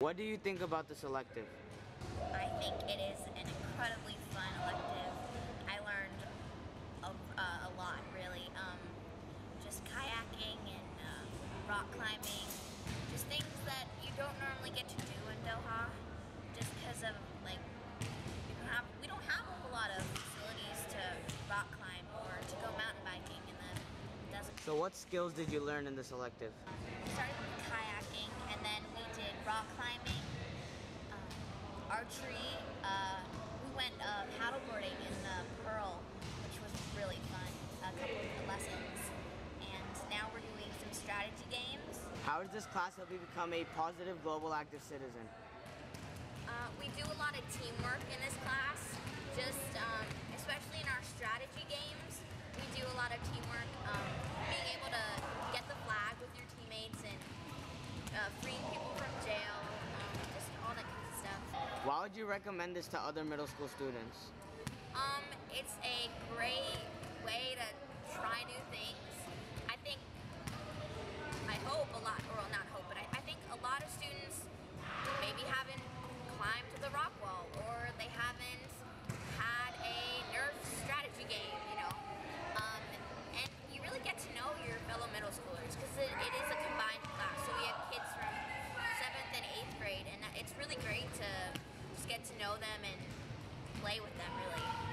What do you think about the selective? I think it is an incredibly fun elective. I learned a, uh, a lot, really. Um, just kayaking and uh, rock climbing, just things that you don't normally get to do in Doha, just because of like we don't have we don't have a lot of facilities to rock climb or to go mountain biking in the desert. So what skills did you learn in this elective? We started with kayaking, and then we archery. Uh, we went uh, paddleboarding in the Pearl, which was really fun. A couple of lessons, and now we're doing some strategy games. How does this class help you become a positive global active citizen? Uh, we do a lot of teamwork in this class, just um, especially in our strategy games. We do a lot of teamwork, um, being able to get the flag with your teammates and uh, freeing people why would you recommend this to other middle school students? Um, it's a great way to try new things know them and play with them really.